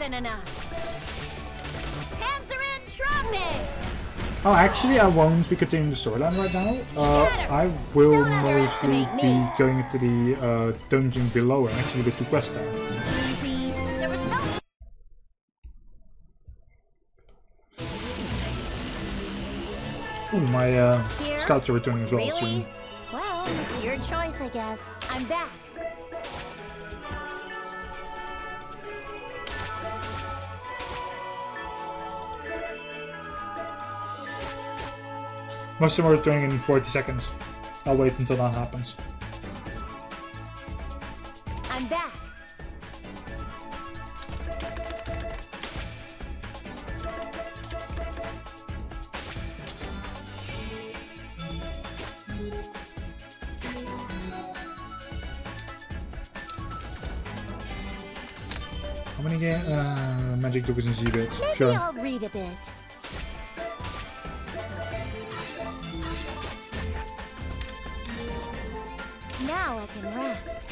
than enough. Oh, actually, I won't be continuing the storyline right now. Uh, I will Don't mostly be going into the uh, dungeon below and actually the to quest there. Easy. There was no. Ooh, my uh, are returning as well Really? soon. Well, it's your choice, I guess. I'm back. Most of them are returning in 40 seconds. I'll wait until that happens. I'm back. How many ga- uh, magic tokens and Z-bits? Maybe Sure. I'll read a bit. Now I can rest.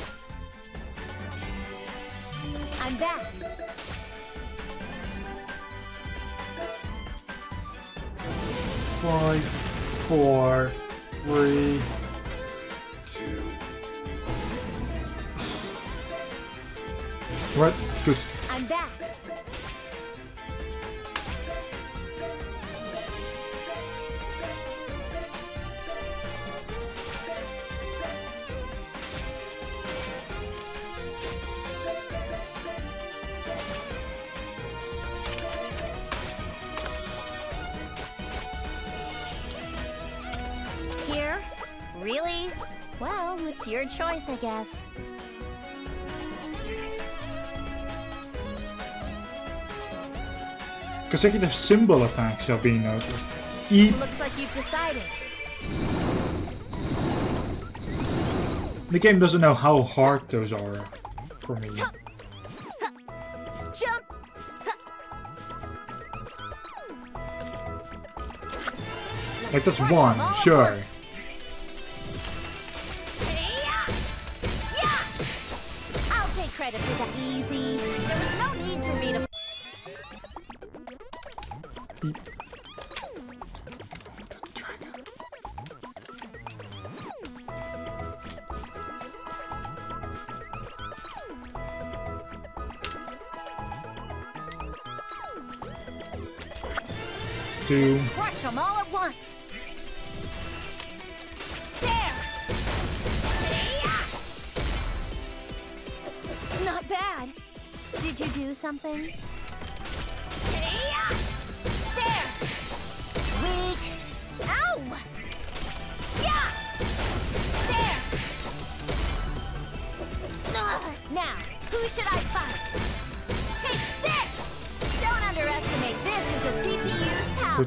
I'm back. Five, four, three, two. Right, good. I'm back. Your choice, I guess. Consecutive symbol attacks are being noticed. E Looks like you've decided. the game doesn't know how hard those are for me. Jump! Like that's one, them all at sure.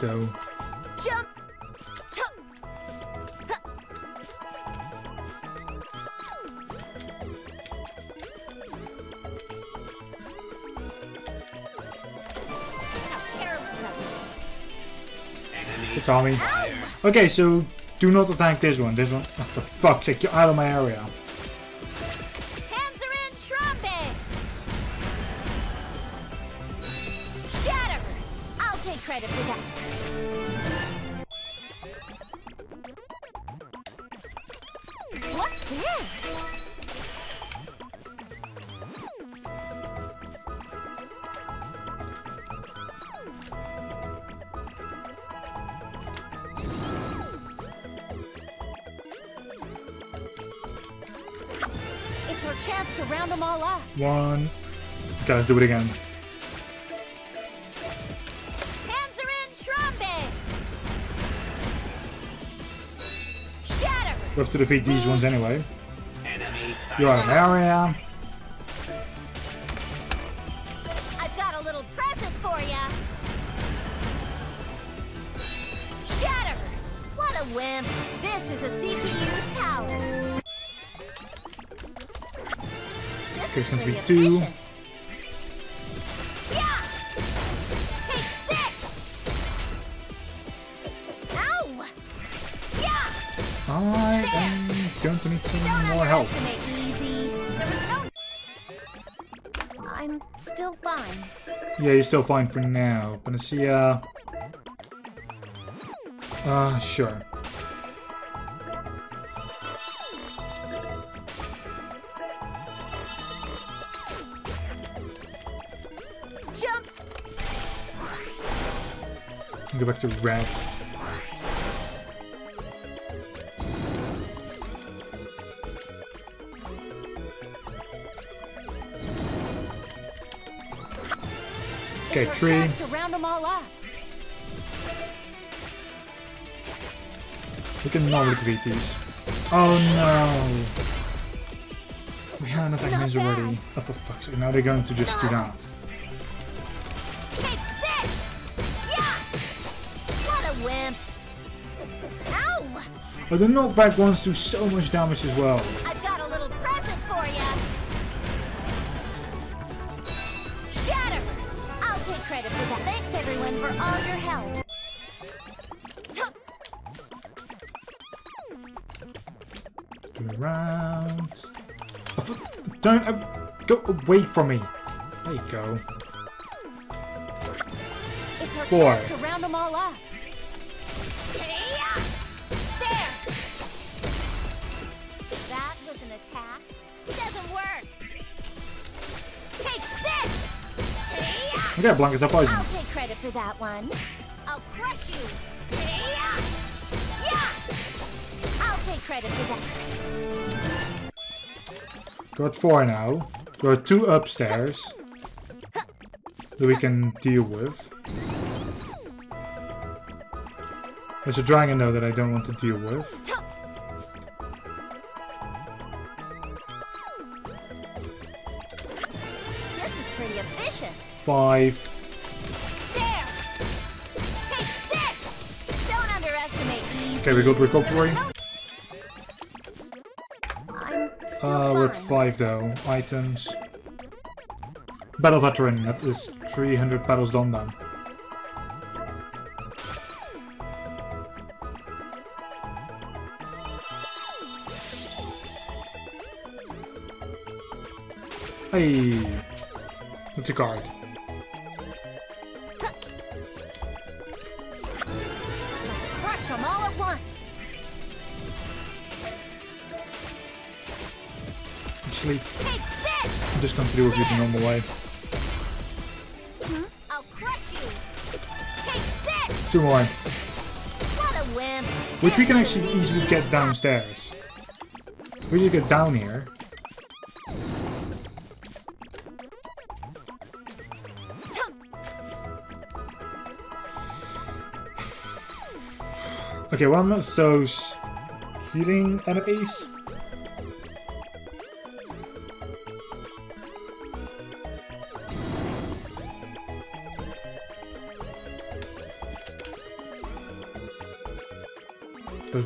though. Jump! Tup! How careless of me. It's on me. Okay, so do not attack this one. This one, oh, for fuck's sake, you're out of my area. Let's do it again. Panzer in Trombe! We have to defeat these ones anyway. You're out of area. I've got a little present for ya. Shatter! What a wimp! This is a CPU's power. This Okay, is going to be two. efficient. Yeah, you're still fine for now. Gonna see, uh... Uh, sure. Jump! Go back to red. Okay, tree. chance to round them all up. We can normally defeat these. Oh no! We had an attack means already. Oh for fuck's sake, now they're going to just do that. Take! What a wimp! Ow! But the knockback ones do so much damage as well. Your help. Turn around. Don't uh, go away from me. There you go. It's our Four. chance to round them all up. There! That was an attack. Doesn't work. Blanca's a poison. I'll take credit for that one. I'll crush you. Yeah! I'll take credit for that. Got four now. Are two upstairs that we can deal with. There's a dragon though that I don't want to deal with. Five. There! Take this! Don't underestimate these. Okay, we got recovery. I'm still Uh, we're at five though. Items. Battle veteran. That is 300 battles done then. Hey, what's a card? This! I'm just going to deal with you the normal way. I'll crush you. Take this! Two more, What a wimp! which we can actually easily get downstairs. We just get down here. Okay, what are those healing enemies?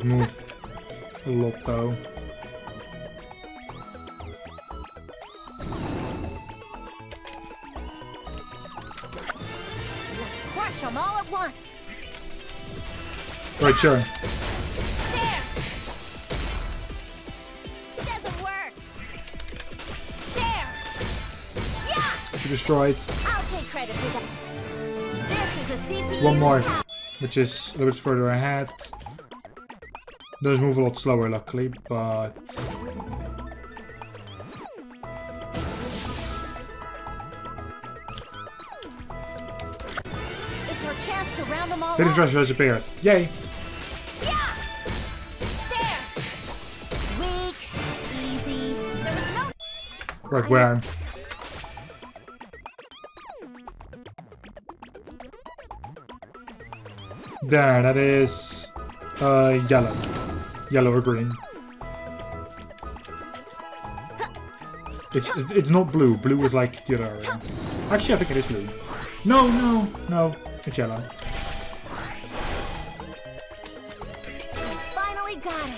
Those move a lot though. Let's crush them all at once. Right, sure. There! Doesn't work. There! Yeah! You destroyed I'll take credit for that. This is a CPU. one more, which is a little bit further ahead. Those move a lot slower, luckily, but It's our chance to round them all hidden treasure has appeared. Yay! Yeah! There! Weak. Easy. There was no... Right, where? There, that is uh, yellow yellow or green. It's it's not blue. Blue is like the other area. Actually, I think it is blue. No, no, no. It's yellow. Finally got it.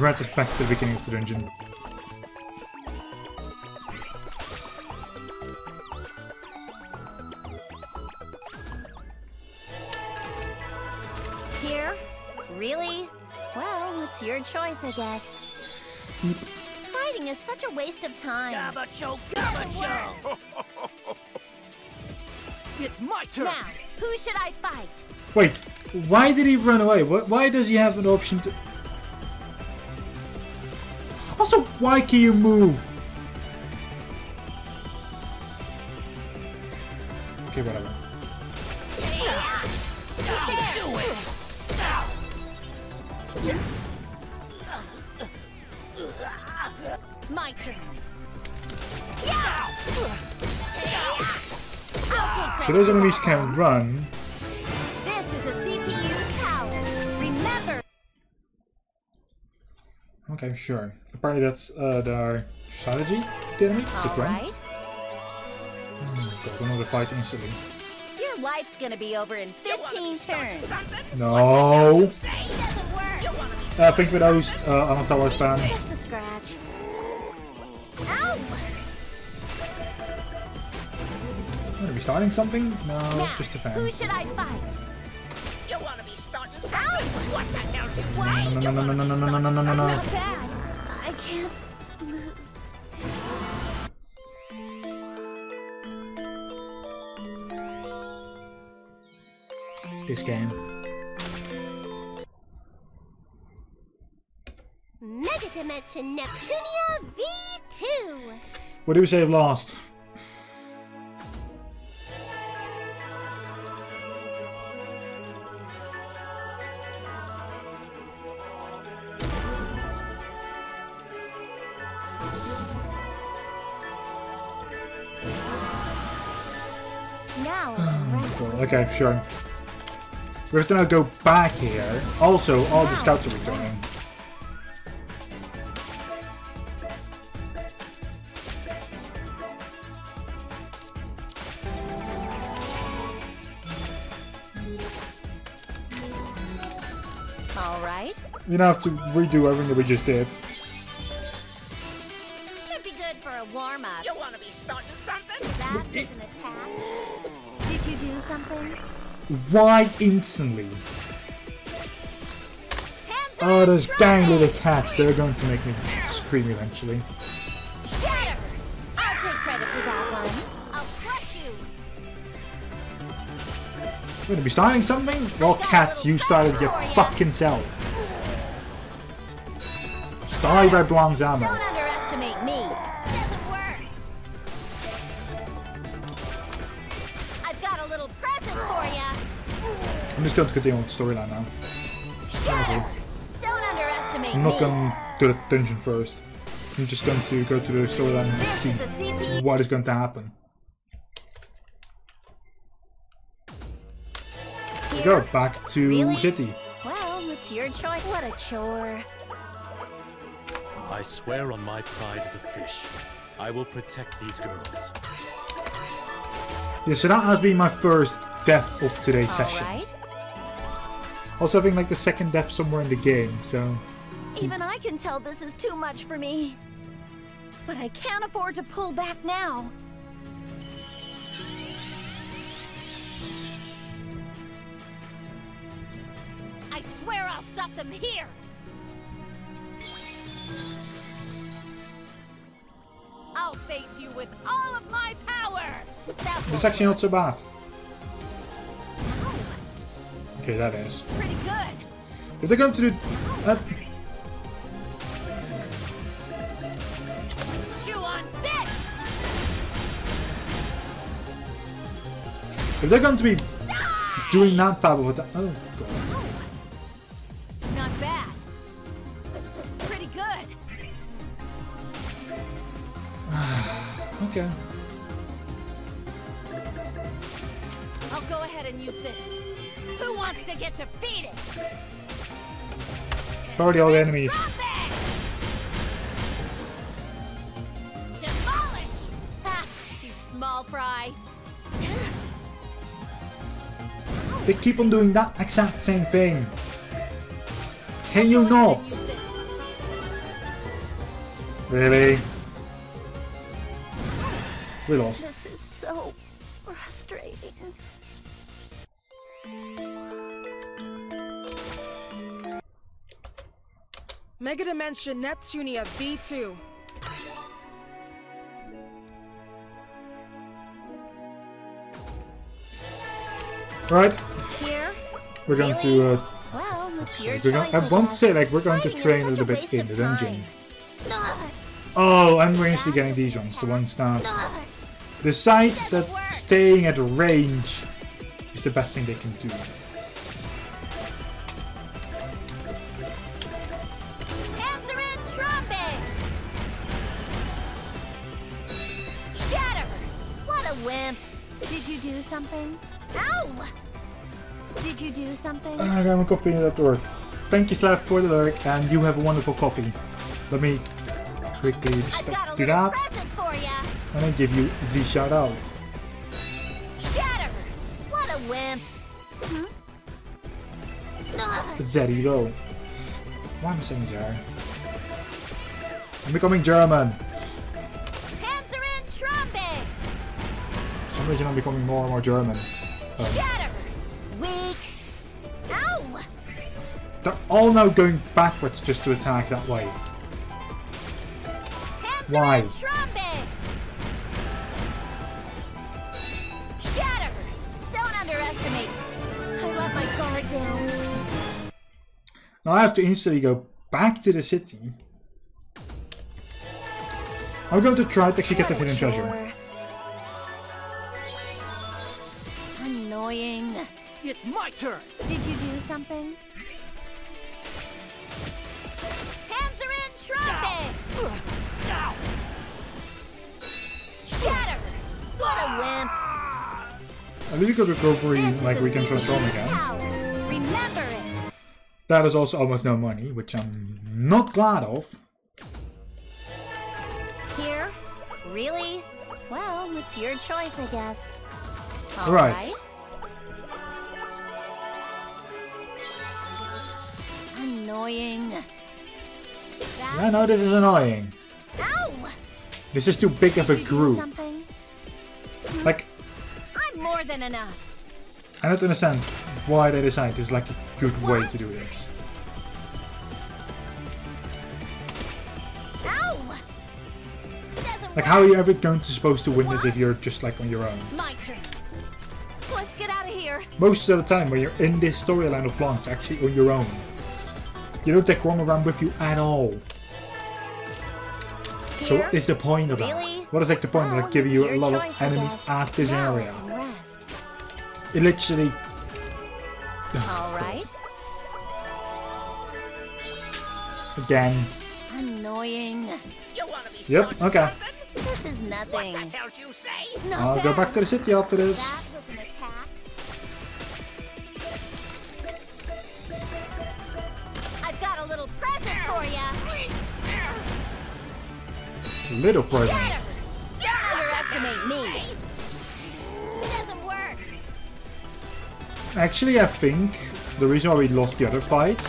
Right back to the beginning of the dungeon. Your I guess. Fighting is such a waste of time. Gabacho, Gabacho! it's my turn! Now, who should I fight? Wait, why did he run away? Why does he have an option to... Also, why can you move? Okay, whatever. Those enemies that. can run. This is a CPU's power. Remember, Okay, sure. Apparently that's uh, their strategy, the enemy. Just all run. right. God, another fight instantly. Your life's gonna be over in You wanna be 15 turns. No! I think doesn't work. you wanna be Uh, Pink Widow's uh, starting something? No, Now, just a fan. who should I fight? You wanna be starting something? What the hell do you say? No, no, You no, no, wanna no, no, no, no, no, no, no. Not bad. I can't lose. This game. Mega Dimension Neptunia V2. What do we say of last? Now I can rest. Well, okay, sure. We have to now go back here. Also, all the scouts are returning. All right. You don't have to redo everything that we just did. Why instantly? Oh, those dang little cats. They're going to make me scream eventually. Shatter! I'll take credit for that one. I'll crush you. We're gonna be starting something? Well, cat, you started your fucking self. Sorry, belongs Don't ammo. I'm just going to continue with the storyline now. Shatter! Don't underestimate I'm not going to the dungeon first. I'm just going to go to the storyline and see is what is going to happen. We go back to Really? city. Well, it's your choice. What a chore. I swear on my pride as a fish, I will protect these girls. Yeah, so that has been my first death of today's All session. right. Also having like the second death somewhere in the game, so Even I can tell this is too much for me. But I can't afford to pull back now. I swear I'll stop them here! I'll face you with all of my power! That it's actually not so bad. Okay, that is. pretty good. If they're going to do that, Chew on this! if they're going to be ah! doing that type of attack, oh god. Already all the enemies. Drop it! Demolish! Ha! You small fry. They keep on doing that exact same thing. Can you not? Really? We lost. Mega Dimension Neptunia V2. Right, Here? we're going to. Uh, Well, we're going. I want to say like we're going to train a little bit in the dungeon. Oh, I'm actually getting these ones. The ones that ugh. decide that staying at range is the best thing they can do. Something? I got my coffee at work. Thank you, Slav, for the lurk, and you have a wonderful coffee. Let me quickly do that, present for ya! and I give you the shout out. Shatter! What a wimp! Hmm? Zero. Why am I saying Zer? I'm becoming German. Panzerin trumpet! For some reason I'm becoming more and more German. Um, Shatter! They're all now going backwards just to attack that way. Why? Shatter! Don't underestimate. I let my guard down. Now I have to instantly go back to the city. I'm going to try to actually get the hidden treasure. Annoying. It's my turn. Did you do something? Wimp! At least got recovery, This like we can transform again. Remember it! That is also almost no money, which I'm not glad of. Here? Really? Well, it's your choice, I guess. All Right. right. Annoying. That- Yeah, no, this is annoying. Ow! This is too big of a you group. Like, I'm more than enough. I don't understand why they decide this is like a good way to do this. Ow! Like, how are you ever going to supposed to win this if you're just like on your own? My turn. Let's get out of here. Most of the time, when you're in this storyline of Blanc, actually on your own, you don't take one around with you at all. So what is the point of Really? that? What is like the point of like giving you a lot choice, of enemies at this Now area? we can rest. It literally All right. again. Annoying. You want to be Yep, okay. This is What nothing. the hell you say? Not I'll go back to the city after this. That was an attack. I've got a little present for ya. Little present. Underestimate me. Actually, I think the reason why we lost the other fight.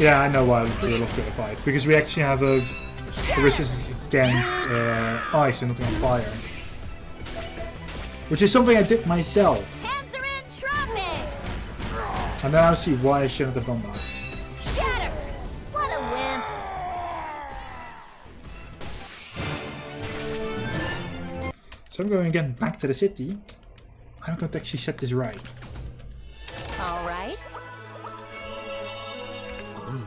Yeah, I know why we lost the other fight. Because we actually have a, a resistance against uh, ice and not on fire. Which is something I did myself. And now I see why I shouldn't have done that. So I'm going again back to the city. I'm going to actually set this right. All right. Hmm.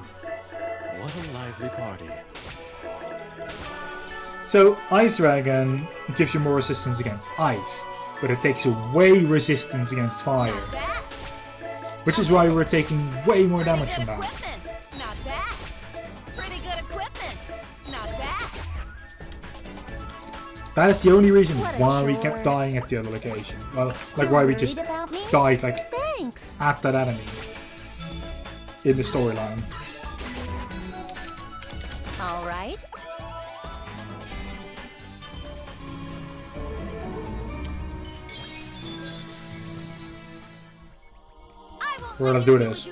What a lively party. So Ice Dragon gives you more resistance against ice, but it takes away resistance against fire. Which is why we're taking way more damage from that. That is the only reason why we kept dying at the other location. Well, like why we just died like Thanks. at that enemy in the storyline. All right. We're gonna do this.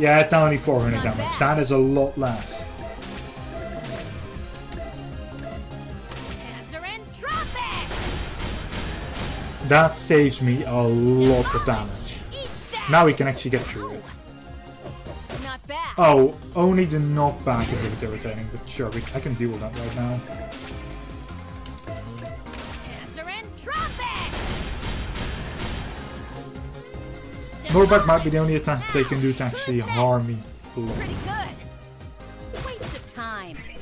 Yeah, it's only 400 Not damage. That is a lot less. Hands are in. Drop it. That saves me a lot of damage. Now we can actually get through it. Oh, only the knockback is a bit irritating, but sure, we, I can deal with that right now. Knockback might be the only attack they can do to actually harm me. Pretty good. Waste of time. In.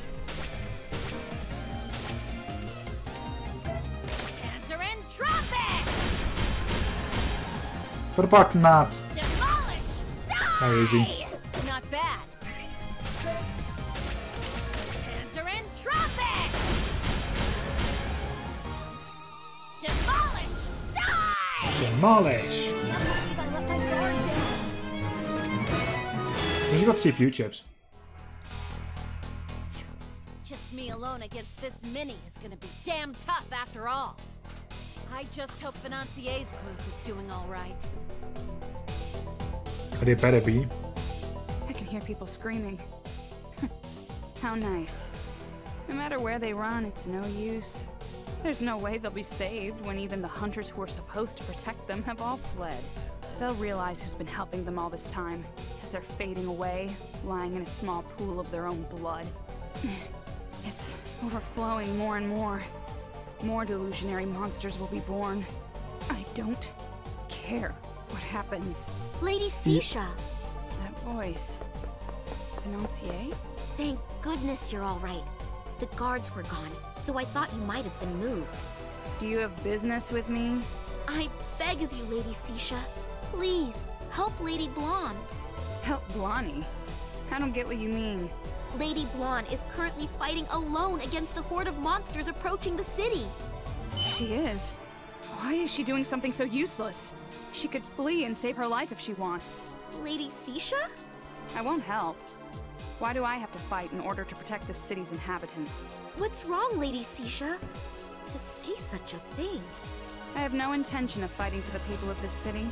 Drop it. But apart that, Demolish. Easy. Not bad. In. Drop. Demolish. Die. demolish! Got CPU chips. Just me alone against this mini is gonna be damn tough after all. I just hope Financier's group is doing all right. They better be. I can hear people screaming. How nice. No matter where they run, it's no use. There's no way they'll be saved when even the hunters who are supposed to protect them have all fled. They'll realize who's been helping them all this time, as they're fading away, lying in a small pool of their own blood. It's overflowing more and more. More delusionary monsters will be born. I don't care what happens. Lady Sisha, That voice. Financier? thank goodness you're all right. The guards were gone, so I thought you might have been moved. Do you have business with me? I beg of you, Lady Sisha, please help Lady Blanc. Help Blondie. I don't get what you mean. Lady Blanc is currently fighting alone against the horde of monsters approaching the city. She is. Why is she doing something so useless? She could flee and save her life if she wants. Lady Sisha? I won't help. Why do I have to fight in order to protect this city's inhabitants? What's wrong, Lady Sisha? To say such a thing. I have no intention of fighting for the people of this city.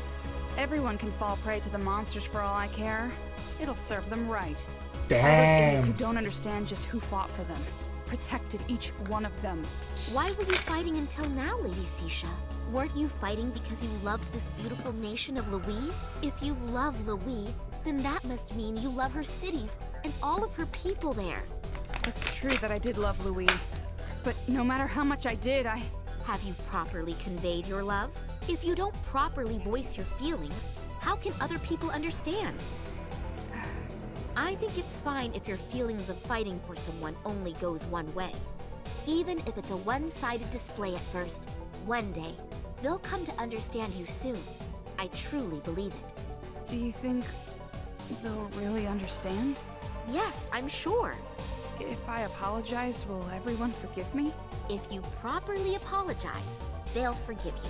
Everyone can fall prey to the monsters for all I care. It'll serve them right. All those idiots who don't understand just who fought for them. Protected each one of them. Why were you fighting until now, Lady Sisha? Weren't you fighting because you loved this beautiful nation of Lowee? If you love Lowee, then that must mean you love her cities and all of her people there. It's true that I did love Lowee. But no matter how much I did, I... Have you properly conveyed your love? If you don't properly voice your feelings, how can other people understand? I think it's fine if your feelings of fighting for someone only goes one way. Even if it's a one-sided display at first, one day, they'll come to understand you soon. I truly believe it. Do you think they'll really understand? Yes, I'm sure. If I apologize, will everyone forgive me? If you properly apologize, they'll forgive you.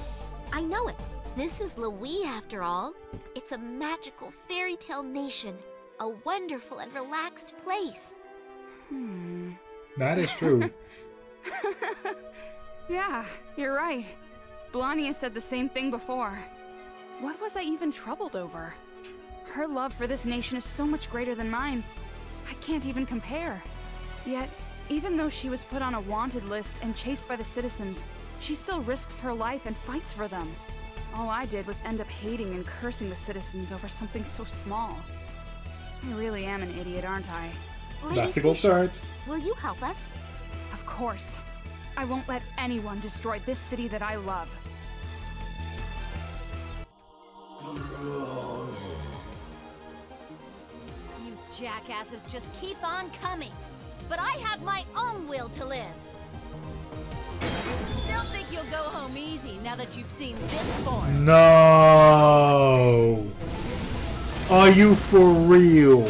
I know it. This is Lowee, after all. It's a magical fairy tale nation, a wonderful and relaxed place. Hmm. That is true. Yeah, you're right. Blania said the same thing before. What was I even troubled over? Her love for this nation is so much greater than mine. I can't even compare. Yet, even though she was put on a wanted list and chased by the citizens, she still risks her life and fights for them. All I did was end up hating and cursing the citizens over something so small. I really am an idiot, aren't I? Lady That's the gold Sisha. Will you help us? Of course. I won't let anyone destroy this city that I love. You jackasses just keep on coming. But I have my own will to live. Don't think you'll go home easy now that you've seen this form. No. Are you for real?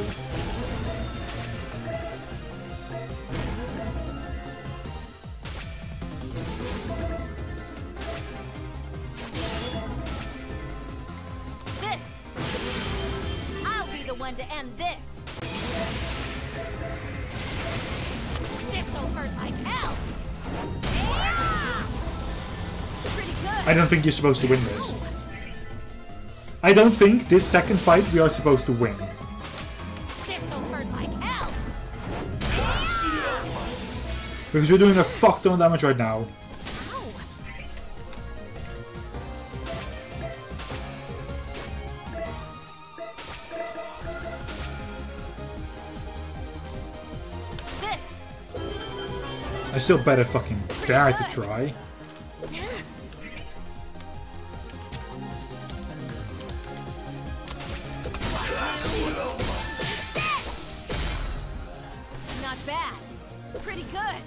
Think you're supposed to win this. I don't think this second fight we are supposed to win. This'll hurt like hell! Because we're doing a fuck ton of damage right now. I still better fucking dare to try. Pretty good.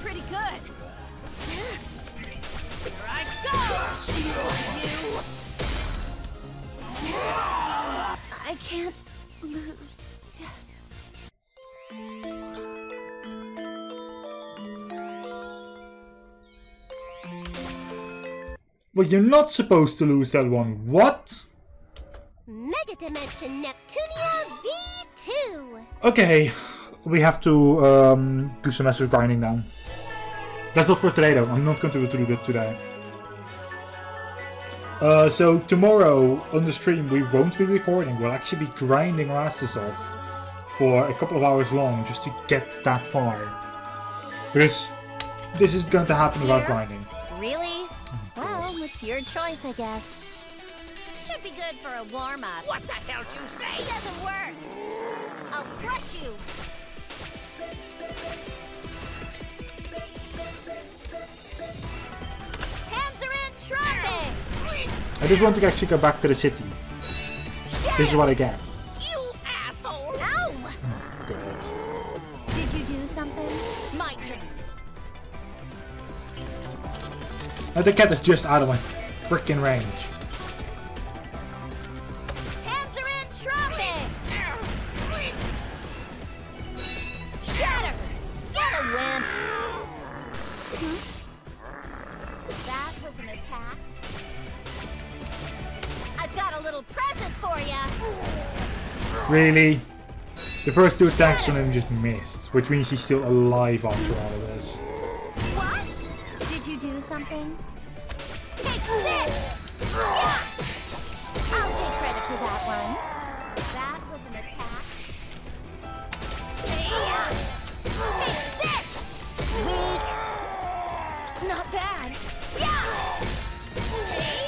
Pretty good. Here I go. You. I can't lose. Well, you're not supposed to lose that one. What? Dimension Neptunia V2. Okay, we have to um, do some massive grinding now. That's not for today though. I'm not going to do that today. Uh, so tomorrow on the stream we won't be recording. We'll actually be grinding our asses off for a couple of hours long just to get that far. Because this is going to happen without grinding. Really? Well, it's your choice, I guess. Should be good for a warm-up. What the hell do you say? It doesn't work. I'll crush you. Hands are in traffic. I just want to actually go back to the city. This is what I get. You asshole! Ow! Dead. Did you do something? My turn. Uh, the cat is just out of my freaking range. Really? The first two attacks on him just missed, which means he's still alive after all of this. What? Did you do something? Take this! Yeah! I'll take credit for that one. That was an attack. Yeah! Uh, take this! Weak. Not bad. Yeah!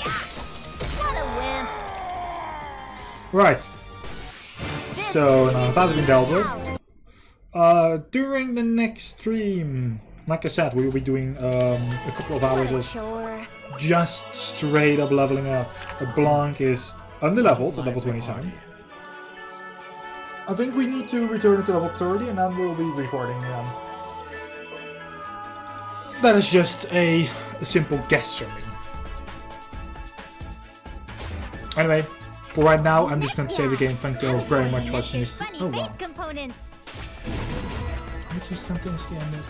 Yeah! Uh, what a wimp. Right. So now that's been dealt with. Uh, during the next stream, like I said, we will be doing um, a couple of hours of just straight up leveling up. Uh, Blanc is underleveled at level 27. I think we need to return it to level 30 and then we'll be recording again. That is just a, a simple guess. Anyway, for right now, I'm just going to save the game. Thank you all very much for watching this. Oh wow. I'm just to understand it.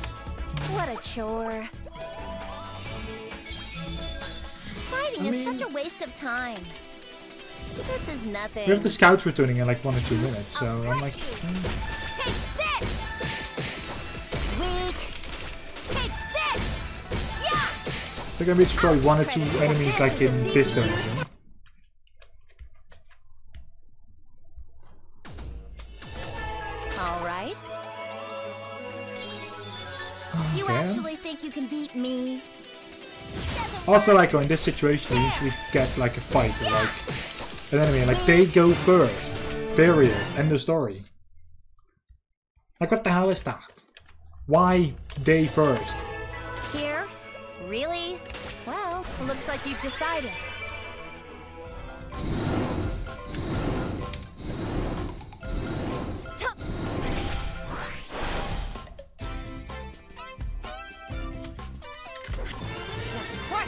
What a chore. Fighting I is such a waste of time. This is nothing. We have the scouts returning in like one or two minutes, so I'm like, hmm. Take this! Weak! Take this! Yeah! they're gonna be destroy one or two enemies like in this dungeon. Also, like in this situation, you usually get like a fight or like an enemy, like they go first. Period. End of story. Like what the hell is that? Why they first? Here? Really? Well, looks like you've decided.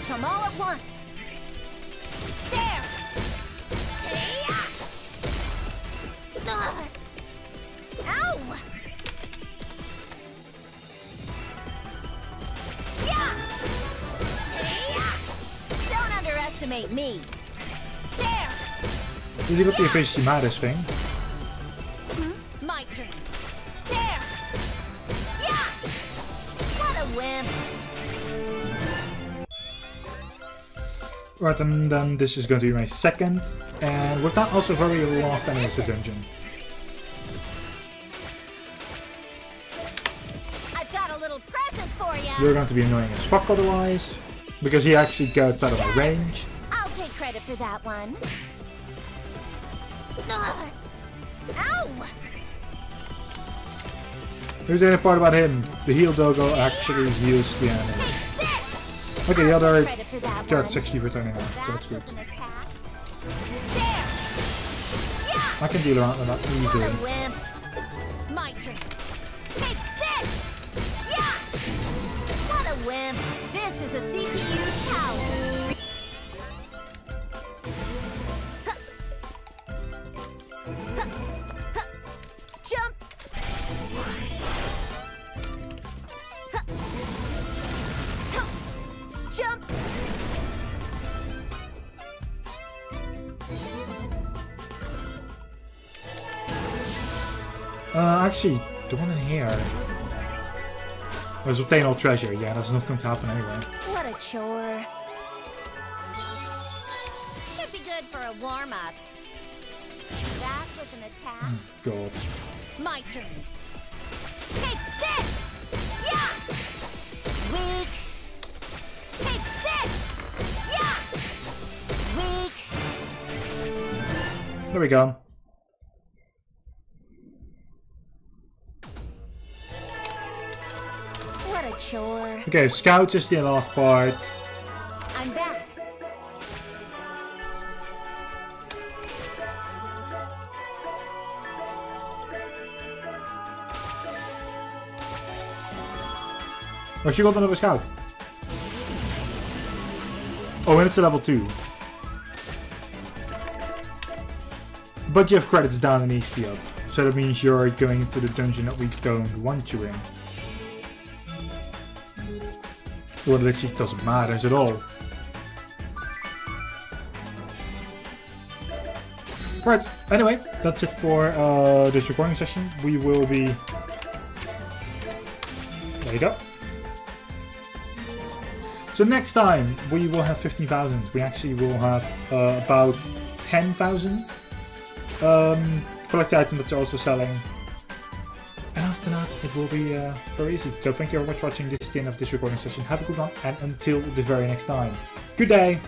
Smash them all at once! There! Don't underestimate me! There! Is he looking for a Shimaris thing? Right, and then this is going to be my second. And with that, also very last enemy of the dungeon. I've got a little present for ya! You're going to be annoying as fuck otherwise. Because he actually gets out of my range. I'll take credit for that one. Ugh. Ow! Here's the other part about him. The heal doggo actually heals the enemy. Okay, the other take credit for that Jared one. 60 returning so that's good. was an attack. There! Yeah! I can deal around with that easily. My turn. Take this! Yeah! What a wimp! This is a CPU's actually, the one in here. Was obtain all treasure. Yeah, that's not going to happen anyway. What a chore. Should be good for a warm-up. That was an attack. Hmm, God. My turn. Take this! Yeah! Weak! Take this! Yeah! Weak! There we go. Chore. Okay, scouts is the last part. I'm back. Oh, she got another scout. Oh, and it's a level 2. But you have credits down and XP up. So that means you're going to the dungeon that we don't want you in. Actually doesn't matter at all. Right, anyway, that's it for uh, this recording session. We will be... There you go. So next time we will have 15,000. We actually will have uh, about 10,000 um, for the item that you're also selling. It will be uh, very easy. So thank you very much for watching. This the end of this recording session. Have a good one, and until the very next time. Good day!